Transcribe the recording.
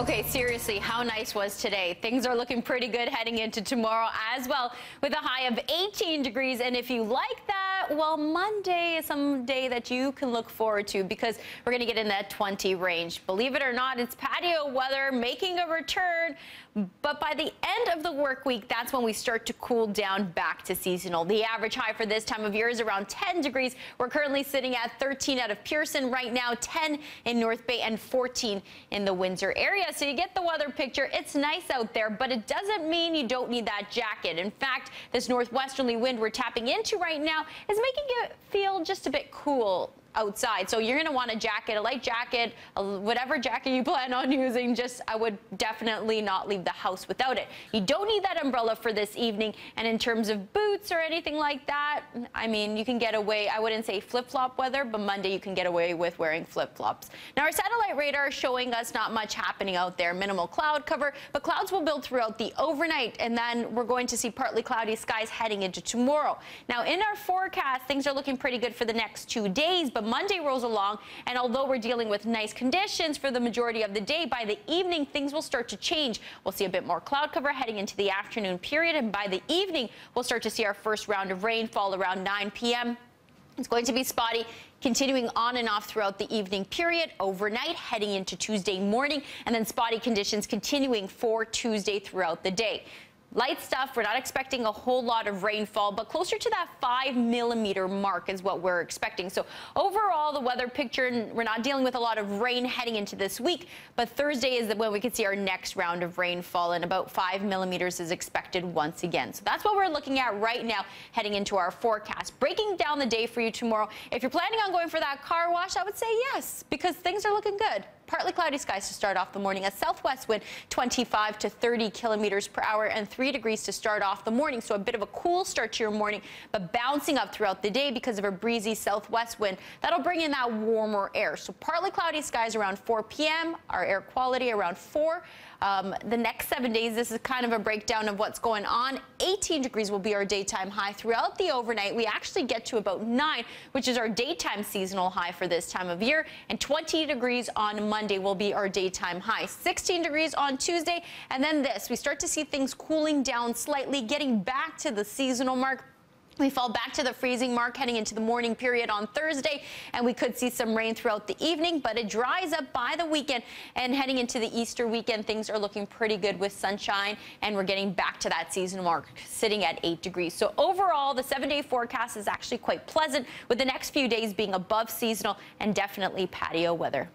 Okay, seriously, how nice was today? Things are looking pretty good heading into tomorrow as well with a high of 18 degrees. And if you like that, well, Monday is some day that you can look forward to because we're going to get in that 20 range. Believe it or not, it's patio weather making a return. But by the end of the work week, that's when we start to cool down back to seasonal. The average high for this time of year is around 10 degrees. We're currently sitting at 13 out of Pearson right now, 10 in North Bay and 14 in the Windsor area. So you get the weather picture. It's nice out there, but it doesn't mean you don't need that jacket. In fact, this northwesterly wind we're tapping into right now is making it feel just a bit cool outside. So you're going to want a jacket, a light jacket, a, whatever jacket you plan on using. Just I would definitely not leave the house without it. You don't need that umbrella for this evening. And in terms of boots or anything like that, I mean, you can get away. I wouldn't say flip-flop weather, but Monday you can get away with wearing flip-flops. Now our satellite radar is showing us not much happening out there. Minimal cloud cover, but clouds will build throughout the overnight, and then we're going to see partly cloudy skies heading into tomorrow. Now in our forecast, things are looking pretty good for the next two days, but but Monday rolls along, and although we're dealing with nice conditions for the majority of the day, by the evening, things will start to change. We'll see a bit more cloud cover heading into the afternoon period, and by the evening, we'll start to see our first round of rainfall around 9 p.m. It's going to be spotty, continuing on and off throughout the evening period, overnight, heading into Tuesday morning, and then spotty conditions continuing for Tuesday throughout the day. Light stuff. We're not expecting a whole lot of rainfall, but closer to that five millimeter mark is what we're expecting. So overall, the weather picture, we're not dealing with a lot of rain heading into this week, but Thursday is when we could see our next round of rainfall and about five millimeters is expected once again. So that's what we're looking at right now heading into our forecast. Breaking down the day for you tomorrow. If you're planning on going for that car wash, I would say yes, because things are looking good. Partly cloudy skies to start off the morning. A southwest wind 25 to 30 kilometers per hour and 3 degrees to start off the morning. So a bit of a cool start to your morning, but bouncing up throughout the day because of a breezy southwest wind. That'll bring in that warmer air. So partly cloudy skies around 4 p.m. Our air quality around 4. Um, the next seven days, this is kind of a breakdown of what's going on. 18 degrees will be our daytime high throughout the overnight. We actually get to about 9, which is our daytime seasonal high for this time of year. And 20 degrees on Monday will be our daytime high. 16 degrees on Tuesday. And then this, we start to see things cooling down slightly, getting back to the seasonal mark. We fall back to the freezing mark heading into the morning period on Thursday, and we could see some rain throughout the evening, but it dries up by the weekend. And heading into the Easter weekend, things are looking pretty good with sunshine, and we're getting back to that season mark, sitting at 8 degrees. So overall, the seven-day forecast is actually quite pleasant, with the next few days being above seasonal and definitely patio weather.